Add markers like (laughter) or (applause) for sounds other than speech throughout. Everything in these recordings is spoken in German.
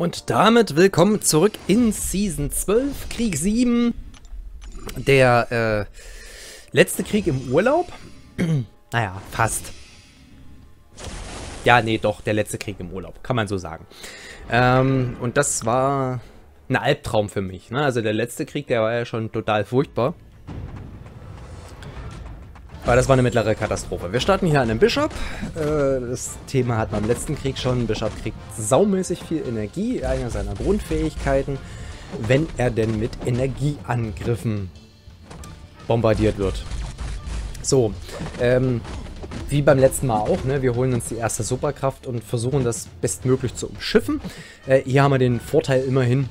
Und damit willkommen zurück in Season 12, Krieg 7. Der äh, letzte Krieg im Urlaub. (clears throat) naja, fast. Ja, nee, doch, der letzte Krieg im Urlaub, kann man so sagen. Ähm, und das war ein Albtraum für mich. Ne? Also der letzte Krieg, der war ja schon total furchtbar. Aber das war eine mittlere Katastrophe. Wir starten hier an einem Bishop. Äh, das Thema hat man im letzten Krieg schon. Bishop kriegt saumäßig viel Energie, eine seiner Grundfähigkeiten, wenn er denn mit Energieangriffen bombardiert wird. So, ähm, wie beim letzten Mal auch, ne? wir holen uns die erste Superkraft und versuchen das bestmöglich zu umschiffen. Äh, hier haben wir den Vorteil immerhin,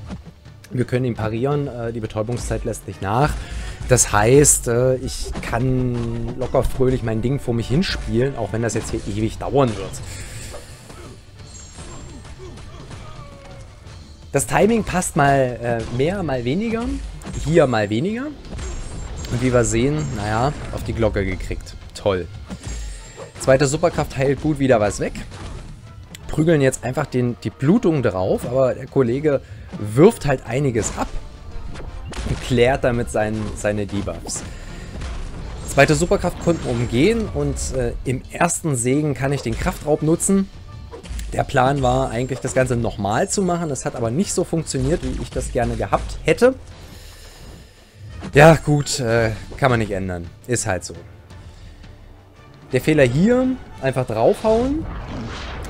wir können ihn parieren, äh, die Betäubungszeit lässt nicht nach. Das heißt, äh, ich kann locker fröhlich mein Ding vor mich hinspielen, auch wenn das jetzt hier ewig dauern wird. Das Timing passt mal äh, mehr, mal weniger. Hier mal weniger. Und wie wir sehen, naja, auf die Glocke gekriegt. Toll. Zweite Superkraft heilt gut wieder was weg. Prügeln jetzt einfach den, die Blutung drauf, aber der Kollege wirft halt einiges ab klärt damit sein, seine Debuffs. Zweite Superkraft konnten umgehen und äh, im ersten Segen kann ich den Kraftraub nutzen. Der Plan war eigentlich das Ganze nochmal zu machen, das hat aber nicht so funktioniert, wie ich das gerne gehabt hätte. Ja gut, äh, kann man nicht ändern. Ist halt so. Der Fehler hier, einfach draufhauen,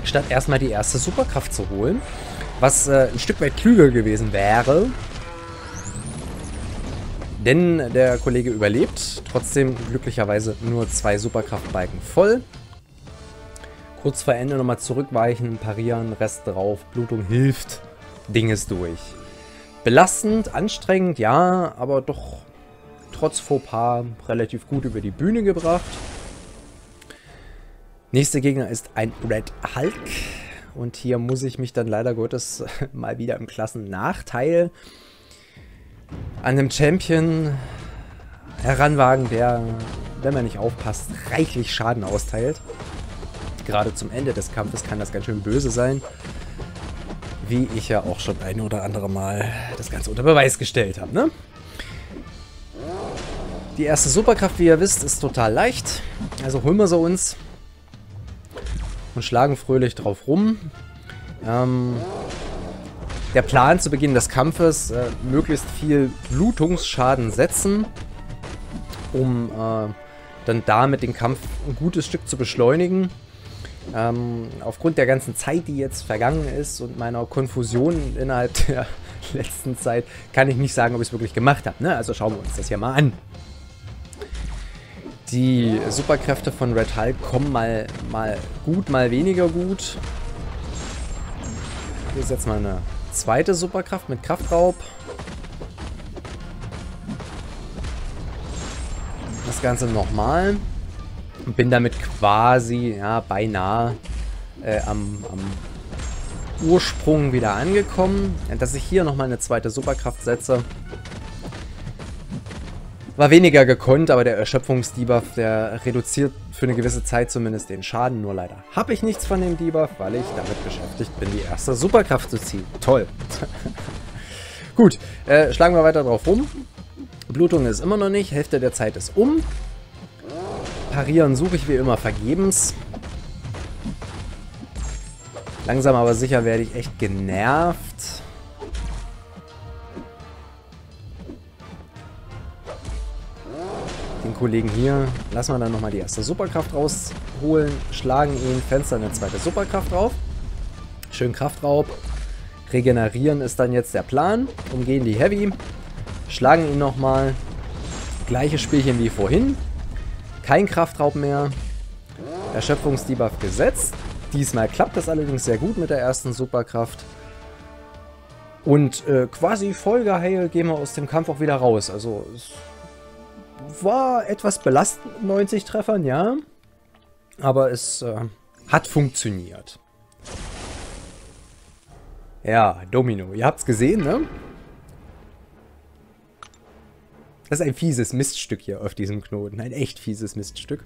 statt erstmal die erste Superkraft zu holen. Was äh, ein Stück weit klüger gewesen wäre, denn der Kollege überlebt. Trotzdem glücklicherweise nur zwei Superkraftbalken voll. Kurz vor Ende nochmal zurückweichen, parieren, Rest drauf. Blutung hilft. Ding ist durch. Belastend, anstrengend, ja, aber doch trotz Fauxpas relativ gut über die Bühne gebracht. Nächster Gegner ist ein Red Hulk. Und hier muss ich mich dann leider Gottes (laughs) mal wieder im Klassennachteil an einem Champion heranwagen, der, wenn man nicht aufpasst, reichlich Schaden austeilt. Gerade zum Ende des Kampfes kann das ganz schön böse sein. Wie ich ja auch schon ein oder andere Mal das Ganze unter Beweis gestellt habe, ne? Die erste Superkraft, wie ihr wisst, ist total leicht. Also holen wir sie uns und schlagen fröhlich drauf rum. Ähm, der Plan zu Beginn des Kampfes, äh, möglichst viel Blutungsschaden setzen, um äh, dann damit den Kampf ein gutes Stück zu beschleunigen. Ähm, aufgrund der ganzen Zeit, die jetzt vergangen ist und meiner Konfusion innerhalb (laughs) der letzten Zeit, kann ich nicht sagen, ob ich es wirklich gemacht habe. Ne? Also schauen wir uns das hier mal an. Die Superkräfte von Red Hulk kommen mal, mal gut, mal weniger gut. Hier ist jetzt mal eine Zweite Superkraft mit Kraftraub. Das Ganze nochmal. Und bin damit quasi, ja, beinahe äh, am, am Ursprung wieder angekommen. Dass ich hier nochmal eine zweite Superkraft setze. War weniger gekonnt, aber der Erschöpfungsdebuff, der reduziert für eine gewisse Zeit zumindest den Schaden. Nur leider habe ich nichts von dem Debuff, weil ich damit beschäftigt bin, die erste Superkraft zu ziehen. Toll. (laughs) Gut, äh, schlagen wir weiter drauf rum. Blutung ist immer noch nicht, Hälfte der Zeit ist um. Parieren suche ich wie immer vergebens. Langsam aber sicher werde ich echt genervt. Kollegen hier lassen wir dann nochmal die erste Superkraft rausholen, schlagen ihn, Fenster eine zweite Superkraft drauf. Schön Kraftraub. Regenerieren ist dann jetzt der Plan. Umgehen die Heavy. Schlagen ihn nochmal. Gleiches Spielchen wie vorhin. Kein Kraftraub mehr. Erschöpfungsdebuff gesetzt. Diesmal klappt das allerdings sehr gut mit der ersten Superkraft. Und äh, quasi Vollgeheil gehen wir aus dem Kampf auch wieder raus. Also war etwas belastend mit 90 Treffern, ja. Aber es äh, hat funktioniert. Ja, Domino. Ihr habt's gesehen, ne? Das ist ein fieses Miststück hier auf diesem Knoten. Ein echt fieses Miststück.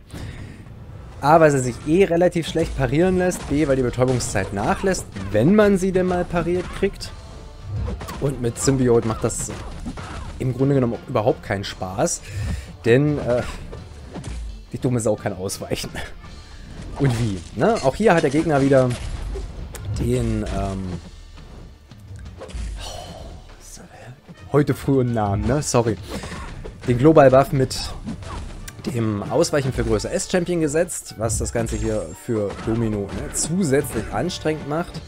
A, weil sie sich eh relativ schlecht parieren lässt. B, weil die Betäubungszeit nachlässt, wenn man sie denn mal pariert kriegt. Und mit Symbiote macht das im Grunde genommen überhaupt keinen Spaß. Denn äh, die dumme Sau kann ausweichen. Und wie? Ne? Auch hier hat der Gegner wieder den ähm, heute frühen Namen, ne? Sorry. Den Global Buff mit dem Ausweichen für Größe S Champion gesetzt, was das Ganze hier für Domino ne, zusätzlich anstrengend macht.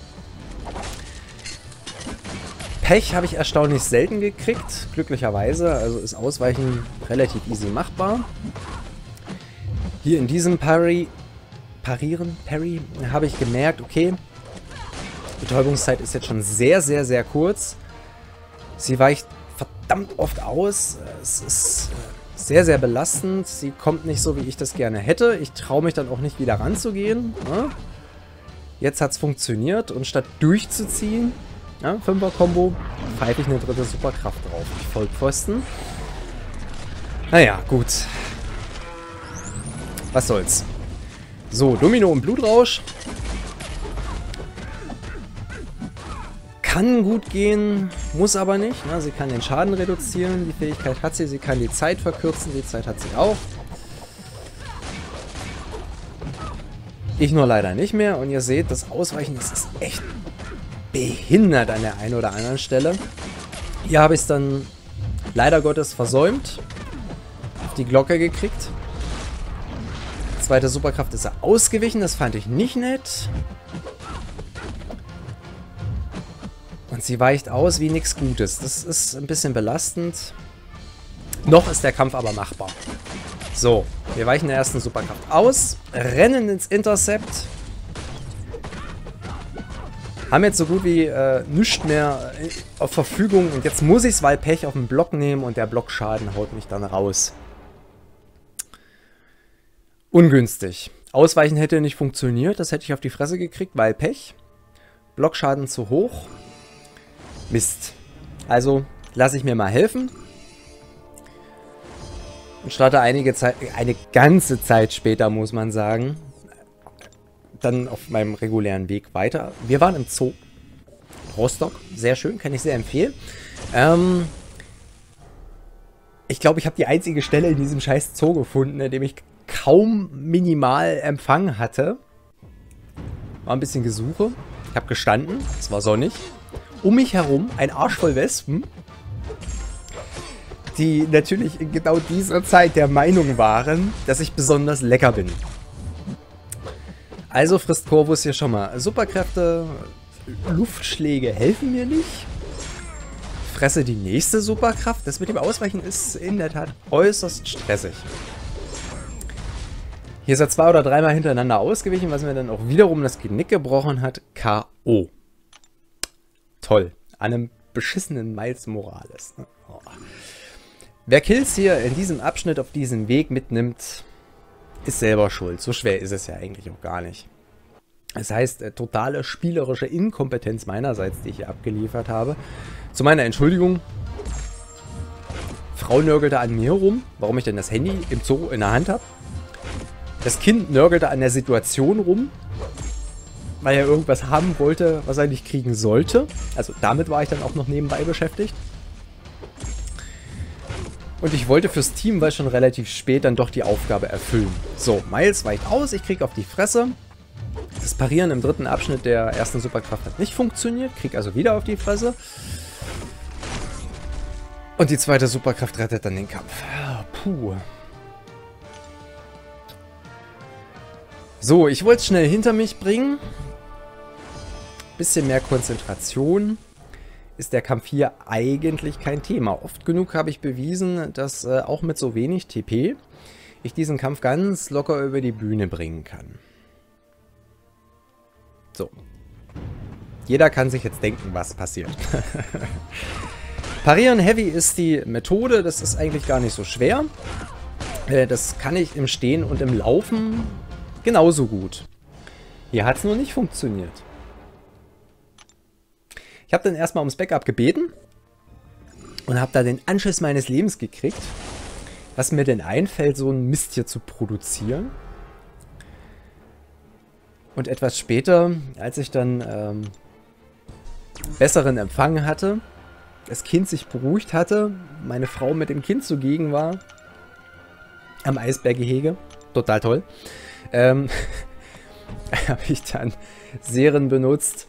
Pech habe ich erstaunlich selten gekriegt, glücklicherweise. Also ist Ausweichen relativ easy machbar. Hier in diesem Parry, Parieren, Parry, habe ich gemerkt, okay, Betäubungszeit ist jetzt schon sehr, sehr, sehr kurz. Sie weicht verdammt oft aus. Es ist äh, sehr, sehr belastend. Sie kommt nicht so, wie ich das gerne hätte. Ich traue mich dann auch nicht wieder ranzugehen. Ne? Jetzt hat es funktioniert und statt durchzuziehen, ja, 5er-Kombo, pfeife ich eine dritte Superkraft drauf. Ich Vollpfosten. Naja, gut. Was soll's. So, Domino und Blutrausch. Kann gut gehen, muss aber nicht. Ne? Sie kann den Schaden reduzieren, die Fähigkeit hat sie. Sie kann die Zeit verkürzen, die Zeit hat sie auch. Ich nur leider nicht mehr. Und ihr seht, das Ausweichen das ist echt behindert an der einen oder anderen Stelle. Hier habe ich es dann leider Gottes versäumt. Auf die Glocke gekriegt. Zweite Superkraft ist er ausgewichen. Das fand ich nicht nett. Und sie weicht aus wie nichts Gutes. Das ist ein bisschen belastend. Noch ist der Kampf aber machbar. So, wir weichen der ersten Superkraft aus, rennen ins Intercept. Haben jetzt so gut wie äh, nichts mehr äh, auf Verfügung. Und jetzt muss ich es, weil Pech auf den Block nehmen und der Blockschaden haut mich dann raus. Ungünstig. Ausweichen hätte nicht funktioniert. Das hätte ich auf die Fresse gekriegt, weil Pech. Blockschaden zu hoch. Mist. Also lasse ich mir mal helfen. Und starte einige Zeit, eine ganze Zeit später, muss man sagen, dann auf meinem regulären Weg weiter. Wir waren im Zoo. Rostock, sehr schön, kann ich sehr empfehlen. Ähm, ich glaube, ich habe die einzige Stelle in diesem scheiß Zoo gefunden, in dem ich kaum minimal Empfang hatte. War ein bisschen Gesuche. Ich habe gestanden, es war sonnig um mich herum ein Arsch voll Wespen, die natürlich in genau dieser Zeit der Meinung waren, dass ich besonders lecker bin. Also frisst Corvus hier schon mal Superkräfte, Luftschläge helfen mir nicht. Fresse die nächste Superkraft. Das mit dem Ausweichen ist in der Tat äußerst stressig. Hier ist er zwei oder dreimal hintereinander ausgewichen, was mir dann auch wiederum das Genick gebrochen hat. K.O toll. An einem beschissenen Miles Morales. Ne? Oh. Wer Kills hier in diesem Abschnitt auf diesem Weg mitnimmt, ist selber schuld. So schwer ist es ja eigentlich auch gar nicht. Das heißt, äh, totale spielerische Inkompetenz meinerseits, die ich hier abgeliefert habe. Zu meiner Entschuldigung. Frau nörgelte an mir rum, warum ich denn das Handy im Zoo in der Hand habe. Das Kind nörgelte an der Situation rum, weil er irgendwas haben wollte, was er nicht kriegen sollte. Also damit war ich dann auch noch nebenbei beschäftigt. Und ich wollte fürs Team, weil schon relativ spät, dann doch die Aufgabe erfüllen. So, Miles weicht aus, ich krieg auf die Fresse. Das Parieren im dritten Abschnitt der ersten Superkraft hat nicht funktioniert, krieg also wieder auf die Fresse. Und die zweite Superkraft rettet dann den Kampf. Puh. So, ich wollte es schnell hinter mich bringen bisschen mehr Konzentration ist der Kampf hier eigentlich kein Thema. Oft genug habe ich bewiesen, dass äh, auch mit so wenig TP ich diesen Kampf ganz locker über die Bühne bringen kann. So. Jeder kann sich jetzt denken, was passiert. (laughs) Parieren Heavy ist die Methode, das ist eigentlich gar nicht so schwer. Äh, das kann ich im Stehen und im Laufen genauso gut. Hier hat es nur nicht funktioniert. Habe dann erstmal ums Backup gebeten und habe da den Anschiss meines Lebens gekriegt, was mir denn einfällt, so einen Mist hier zu produzieren. Und etwas später, als ich dann ähm, besseren Empfang hatte, das Kind sich beruhigt hatte, meine Frau mit dem Kind zugegen war, am Eisberggehege, total toll, ähm, (laughs) habe ich dann Serien benutzt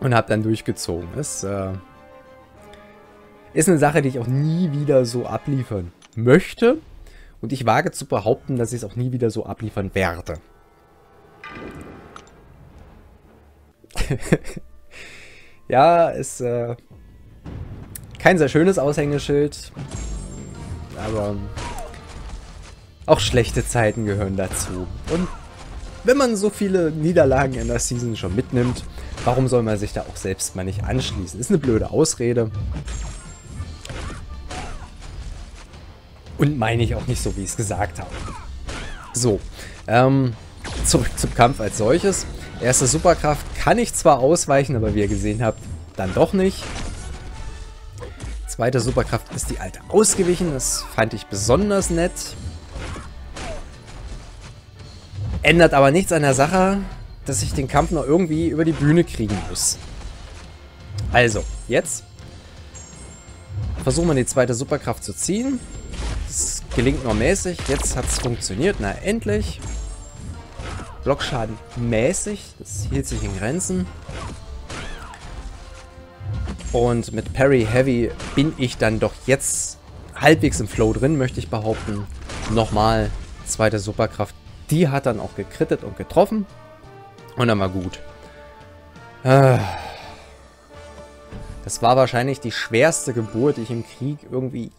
und habe dann durchgezogen. Das äh, ist eine Sache, die ich auch nie wieder so abliefern möchte. Und ich wage zu behaupten, dass ich es auch nie wieder so abliefern werde. (laughs) ja, ist äh, kein sehr schönes Aushängeschild. Aber auch schlechte Zeiten gehören dazu. Und wenn man so viele Niederlagen in der Season schon mitnimmt, warum soll man sich da auch selbst mal nicht anschließen? Ist eine blöde Ausrede. Und meine ich auch nicht so, wie ich es gesagt habe. So, ähm, zurück zum Kampf als solches. Erste Superkraft kann ich zwar ausweichen, aber wie ihr gesehen habt, dann doch nicht. Zweite Superkraft ist die alte ausgewichen. Das fand ich besonders nett. Ändert aber nichts an der Sache, dass ich den Kampf noch irgendwie über die Bühne kriegen muss. Also, jetzt versuchen wir die zweite Superkraft zu ziehen. Das gelingt nur mäßig. Jetzt hat es funktioniert. Na, endlich. Blockschaden mäßig. Das hielt sich in Grenzen. Und mit Parry Heavy bin ich dann doch jetzt halbwegs im Flow drin, möchte ich behaupten. Nochmal, zweite Superkraft. Die hat dann auch gekrittet und getroffen. Und dann war gut. Ah. Das war wahrscheinlich die schwerste Geburt, die ich im Krieg irgendwie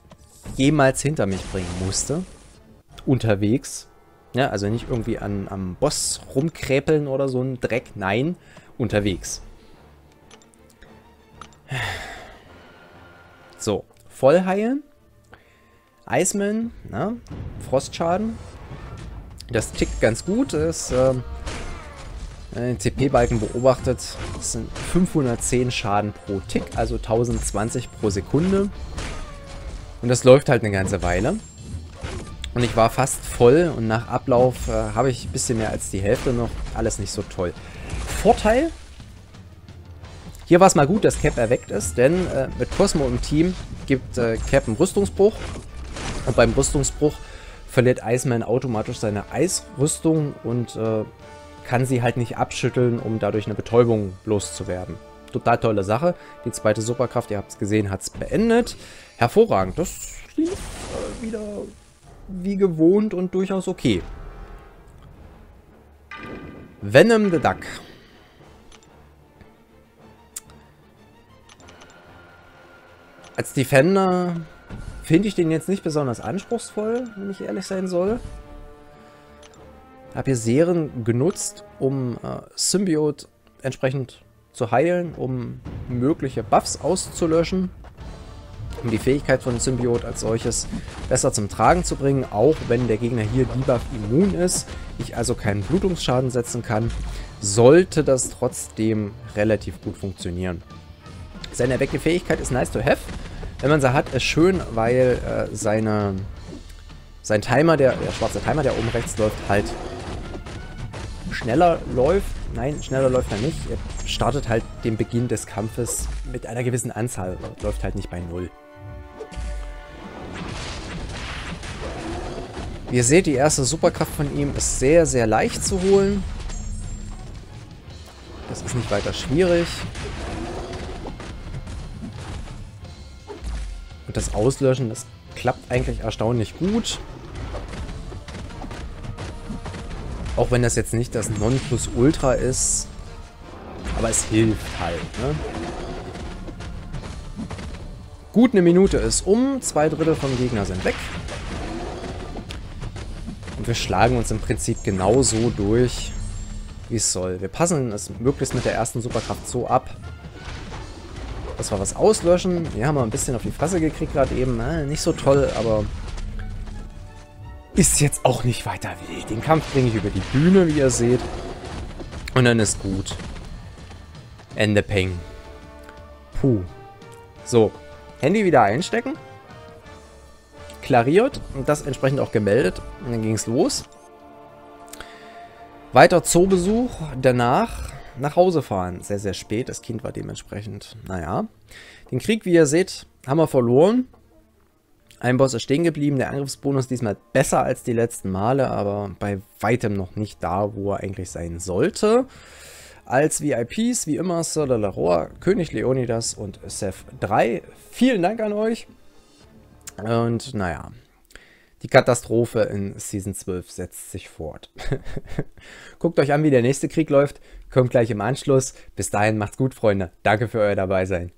jemals hinter mich bringen musste. Unterwegs. Ja, also nicht irgendwie an, am Boss rumkräpeln oder so ein Dreck. Nein, unterwegs. So, voll heilen. Iceman, na, Frostschaden. Das tickt ganz gut. Ist, äh, den CP-Balken beobachtet, das sind 510 Schaden pro Tick, also 1020 pro Sekunde. Und das läuft halt eine ganze Weile. Und ich war fast voll und nach Ablauf äh, habe ich ein bisschen mehr als die Hälfte noch. Alles nicht so toll. Vorteil, hier war es mal gut, dass Cap erweckt ist, denn äh, mit Cosmo im Team gibt äh, Cap einen Rüstungsbruch. Und beim Rüstungsbruch verliert Iceman automatisch seine Eisrüstung und äh, kann sie halt nicht abschütteln, um dadurch eine Betäubung loszuwerden. Total tolle Sache. Die zweite Superkraft, ihr habt es gesehen, hat es beendet. Hervorragend. Das lief äh, wieder wie gewohnt und durchaus okay. Venom the Duck. Als Defender finde ich den jetzt nicht besonders anspruchsvoll, wenn ich ehrlich sein soll. Habe hier Serien genutzt, um äh, Symbiote entsprechend zu heilen, um mögliche Buffs auszulöschen, um die Fähigkeit von Symbiote als solches besser zum Tragen zu bringen, auch wenn der Gegner hier debuff immun ist, ich also keinen Blutungsschaden setzen kann, sollte das trotzdem relativ gut funktionieren. Seine erweckte Fähigkeit ist nice to have. Wenn man sie hat, ist schön, weil äh, seine, sein Timer, der, der schwarze Timer, der oben rechts läuft, halt schneller läuft. Nein, schneller läuft er nicht. Er startet halt den Beginn des Kampfes mit einer gewissen Anzahl. Läuft halt nicht bei Null. Wie ihr seht, die erste Superkraft von ihm ist sehr, sehr leicht zu holen. Das ist nicht weiter schwierig. Das Auslöschen, das klappt eigentlich erstaunlich gut. Auch wenn das jetzt nicht das Nonplusultra ist. Aber es hilft halt, ne? Gut, eine Minute ist um. Zwei Drittel vom Gegner sind weg. Und wir schlagen uns im Prinzip genauso durch, wie es soll. Wir passen es möglichst mit der ersten Superkraft so ab, das war was auslöschen. Wir haben ein bisschen auf die Fresse gekriegt gerade eben. Äh, nicht so toll, aber ist jetzt auch nicht weiter wild. Den Kampf bringe ich über die Bühne, wie ihr seht. Und dann ist gut. Ende Peng. Puh. So. Handy wieder einstecken. Klariert und das entsprechend auch gemeldet. Und dann ging es los. Weiter Zoobesuch, danach nach Hause fahren. Sehr, sehr spät. Das Kind war dementsprechend, naja. Den Krieg, wie ihr seht, haben wir verloren. Ein Boss ist stehen geblieben. Der Angriffsbonus diesmal besser als die letzten Male, aber bei weitem noch nicht da, wo er eigentlich sein sollte. Als VIPs, wie immer, Sir de la Roa, König Leonidas und Seth 3. Vielen Dank an euch. Und naja, die Katastrophe in Season 12 setzt sich fort. (laughs) Guckt euch an, wie der nächste Krieg läuft. Kommt gleich im Anschluss. Bis dahin macht's gut, Freunde. Danke für euer Dabeisein.